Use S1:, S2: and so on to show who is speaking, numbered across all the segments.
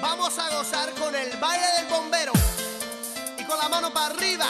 S1: Vamos a gozar con el baile del bombero y con la mano para arriba.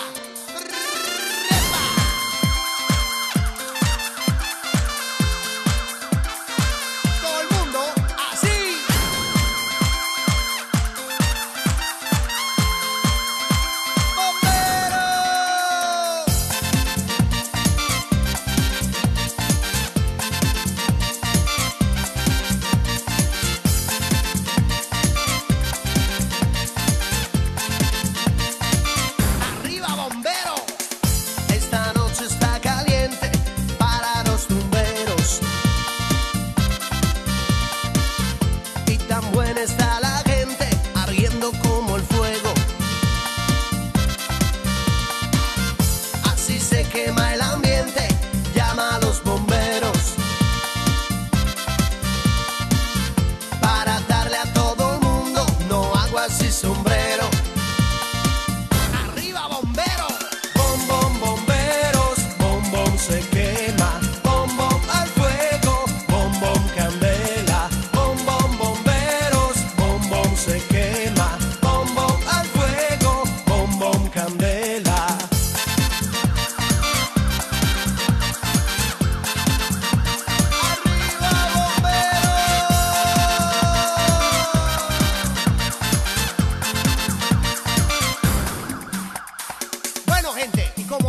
S1: Sombrero.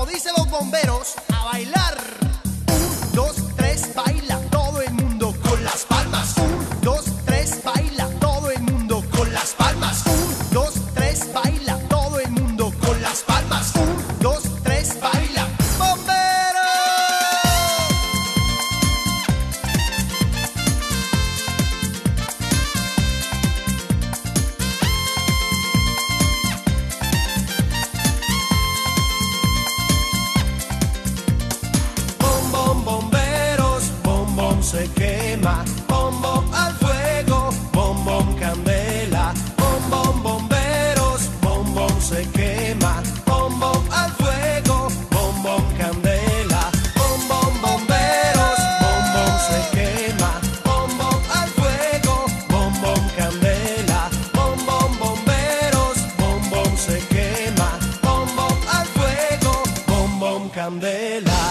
S1: Como dicen los bomberos, a bailar. Se quema, bom bom al fuego, bom bom candela, bom bom bomberos, bom bom se quema, bom bom al fuego, bom bom candela, bom bom bomberos, bom bom se quema, bom bom al fuego, bom bom candela, bom bom bomberos, bom bom se quema, bom bom al fuego, bom bom candela.